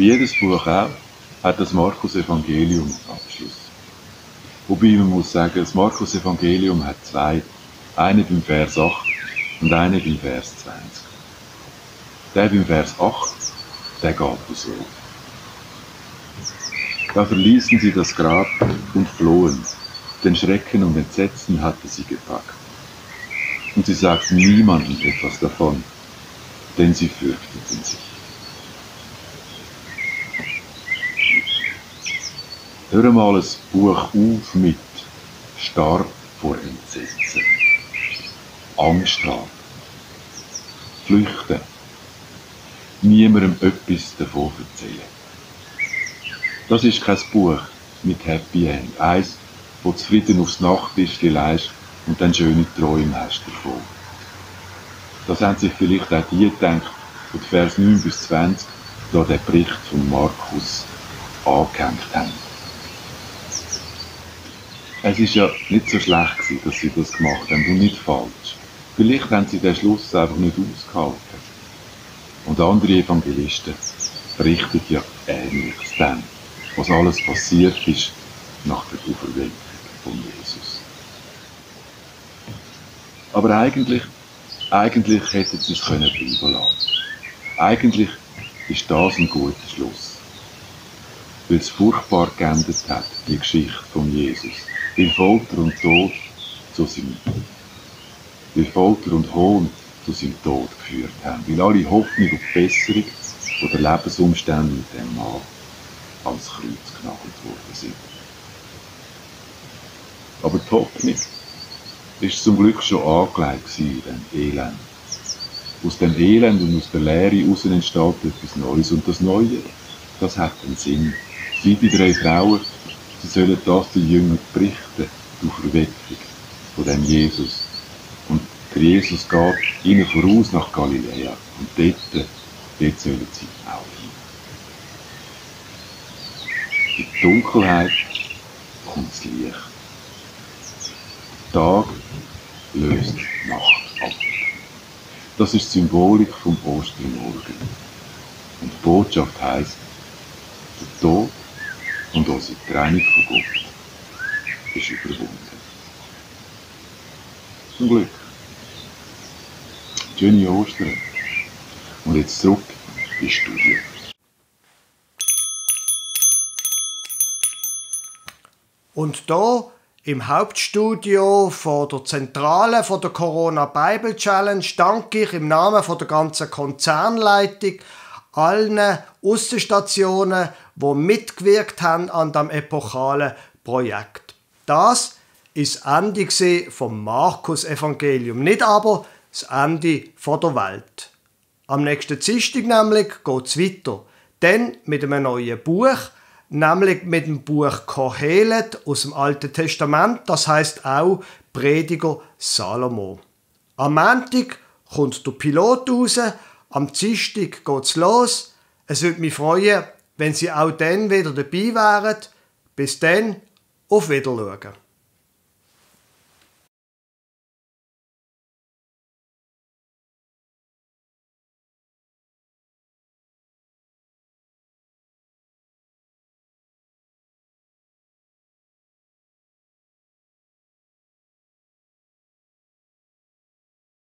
Wie jedes Buch auch, hat das Markus-Evangelium Abschluss. Wobei man muss sagen, das Markus-Evangelium hat zwei. Einen beim Vers 8 und einen beim Vers 20. Der beim Vers 8, der geht so. Da verließen sie das Grab und flohen. Den Schrecken und Entsetzen hatte sie gepackt. Und sie sagten niemandem etwas davon, denn sie fürchteten sich. Hör mal ein Buch auf mit Starb vor Entsetzen, Angst haben, flüchten, niemandem etwas davon erzählen. Das ist kein Buch mit Happy End. Eins, wo zufrieden aufs Nachttisch leist und dann schöne Träume hast davon. Das haben sich vielleicht auch die gedacht, die Vers 9 bis 20 da den Bericht von Markus angehängt haben. Es ist ja nicht so schlecht gewesen, dass sie das gemacht haben und nicht falsch. Vielleicht haben sie den Schluss einfach nicht ausgehalten. Und andere Evangelisten berichten ja Ähnliches dann, was alles passiert ist nach der Auferweckung von Jesus. Aber eigentlich, eigentlich hätten sie es können bleiben lassen. Eigentlich ist das ein guter Schluss. Weil es furchtbar geändert hat, die Geschichte von Jesus. Weil Folter und Tod zu seinem, weil Folter und Hohn zu seinem Tod geführt haben. Weil alle Hoffnung auf Besserung oder Lebensumstände mit dem Mann ans Kreuz genagelt worden sind. Aber die Hoffnung ist zum Glück schon angelegt in dem Elend. Aus dem Elend und aus der Leere heraus entsteht etwas Neues. Und das Neue, das hat einen Sinn. Wie die drei Frauen, sie sollen das den Jüngern berichten, die Verweckung von dem Jesus. Und der Jesus geht ihnen voraus nach Galiläa. Und dort, dort sollen sie auch hin. In die Dunkelheit kommt das Licht. Tag löst Nacht ab. Das ist die Symbolik vom Ostermorgen. Und die Botschaft heisst, der Tod und unsere Trennung von Gott ist überwunden. Zum Glück. Schöne Ostern. Und jetzt zurück ins Studio. Und da im Hauptstudio von der Zentrale von der Corona Bible Challenge danke ich im Namen von der ganzen Konzernleitung allen Aussenstationen, die mitgewirkt haben an dem epochalen Projekt. Das ist das Ende vom Markus Evangelium, nicht aber das Ende der Welt. Am nächsten Dienstag nämlich geht es weiter. Dann mit einem neuen Buch, nämlich mit dem Buch Kohelet aus dem Alten Testament, das heißt auch Prediger Salomo. Am Montag kommt der Pilot raus, am Dienstag geht's los. Es würde mich freuen, wenn Sie auch dann wieder dabei wären. Bis dann, auf Wiedersehen.